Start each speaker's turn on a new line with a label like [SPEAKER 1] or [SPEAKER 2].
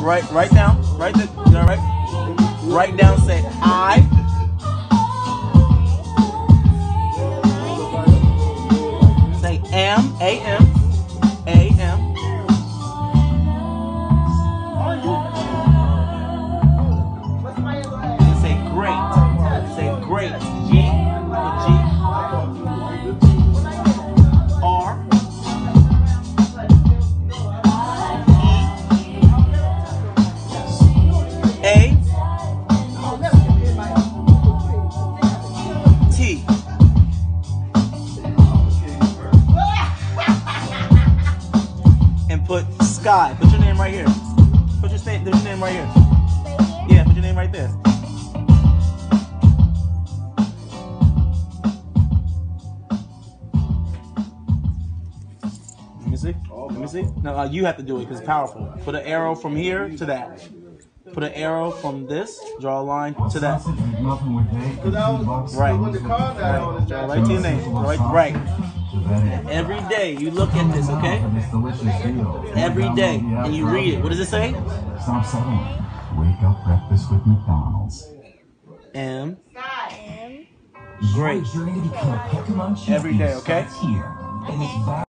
[SPEAKER 1] Write, write down. Write the. Right. Write down. Say I. Say am. A M. put Put your name right here. Put your name. Put your name right here. Yeah, put your name right there. Let me see. Let me see. No, uh, you have to do it because it's powerful. Put an arrow from here to that. Put an arrow from this. Draw a line to that.
[SPEAKER 2] Sausage McMuffin with bacon,
[SPEAKER 1] Right. Right.
[SPEAKER 2] With
[SPEAKER 1] Right. Draw right to your name. Right. Right. Every day you look at this, okay?
[SPEAKER 2] This delicious deal.
[SPEAKER 1] Every day,
[SPEAKER 2] Download the app
[SPEAKER 1] and you read it. What does it say?
[SPEAKER 2] Stop settling. Wake up breakfast with McDonald's.
[SPEAKER 1] M.
[SPEAKER 3] M.
[SPEAKER 1] Great.
[SPEAKER 4] Journey to become a Pokemon champion
[SPEAKER 1] Every day, okay?